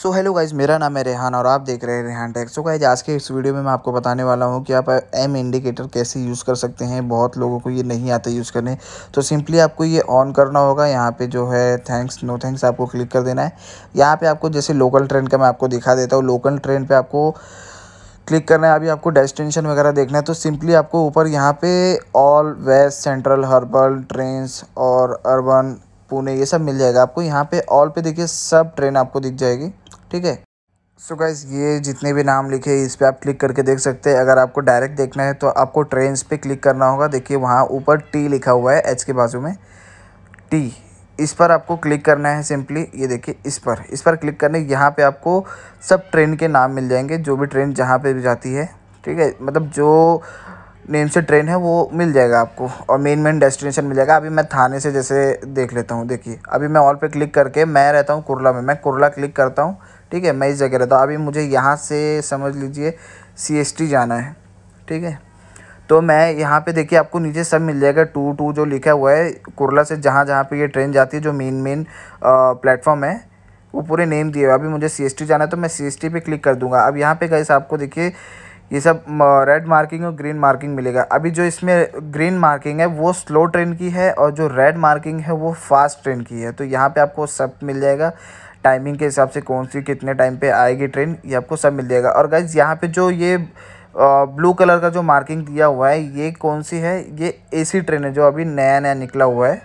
So hello guys मेरा नाम है रेहान और आप देख रहे हैं रेहान टेक सो गाइज़ आज के इस वीडियो में मैं आपको बताने वाला हूँ कि आप एम इंडिकेटर कैसे यूज़ कर सकते हैं। बहुत लोगों को ये नहीं आता यूज़ करने। तो सिंपली आपको ये ऑन करना होगा। यहाँ पे जो है थैंक्स नो थैंक्स आपको क्लिक कर देना है। यहाँ पे आपको जैसे लोकल ट्रेन का मैं आपको दिखा देता हूँ। लोकल ट्रेन पर आपको क्लिक करना है। अभी आपको डेस्टिनेशन वगैरह देखना है। तो सिंपली आपको ऊपर यहाँ पे all west central harbour trains और अर्बन पुणे ये सब मिल जाएगा आपको। यहाँ पे ऑल पे देखिए सब ट्रेन आपको दिख जाएगी। ठीक है? सो गाइज़ ये जितने भी नाम लिखे इस पर आप क्लिक करके देख सकते हैं। अगर आपको डायरेक्ट देखना है तो आपको ट्रेन्स पे क्लिक करना होगा। देखिए, वहाँ ऊपर टी लिखा हुआ है एच के बाजू में। टी इस पर आपको क्लिक करना है सिंपली ये देखिए, इस पर। इस पर क्लिक करने, यहाँ पे आपको सब ट्रेन के नाम मिल जाएँगे। जो भी ट्रेन जहाँ पे भी जाती है, ठीक है? मतलब जो नेम से ट्रेन है, वो मिल जाएगा आपको और मेन मेन डेस्टिनेशन मिल जाएगा। अभी मैं थाने से जैसे देख लेता हूँ, देखिए। अभी मैं ऑल पे क्लिक करके मैं रहता हूँ कुरला में। मैं कुरला क्लिक करता हूँ, ठीक है? मैं इस जगह रहता हूँ। अभी मुझे यहाँ से समझ लीजिए सीएसटी जाना है, ठीक है? तो मैं यहाँ पे देखिए आपको नीचे सब मिल जाएगा। टू टू जो लिखा हुआ है, कुरला से जहाँ जहाँ पे ये ट्रेन जाती है, जो मेन मेन प्लेटफॉर्म है, वो पूरे नेम दिए हुए अभी मुझे सी जाना है तो मैं सी पे क्लिक कर दूँगा। अब यहाँ पे गैस आपको देखिए ये सब रेड मार्किंग और ग्रीन मार्किंग मिलेगा। अभी जो इसमें ग्रीन मार्किंग है, वो स्लो ट्रेन की है और जो रेड मार्किंग है, वो फास्ट ट्रेन की है। तो यहाँ पे आपको सब मिल जाएगा। टाइमिंग के हिसाब से कौन सी, कितने टाइम पे आएगी ट्रेन ये आपको सब मिल जाएगा। और गाइज़ यहाँ पे जो ये ब्लू कलर का जो मार्किंग दिया हुआ है, ये कौन सी है? ये एसी ट्रेन है, जो अभी नया नया निकला हुआ है।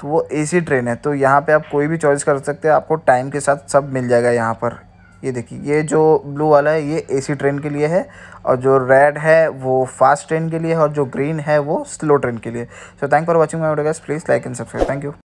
तो वो एसी ट्रेन है। तो यहाँ पे आप कोई भी चॉइस कर सकते हैं। आपको टाइम के साथ सब मिल जाएगा यहाँ पर। ये देखिए, ये जो ब्लू वाला है, ये एसी ट्रेन के लिए है और जो रेड है, वो फास्ट ट्रेन के लिए है और जो ग्रीन है, वो स्लो ट्रेन के लिए so thank for watching my video please like and subscribe thank you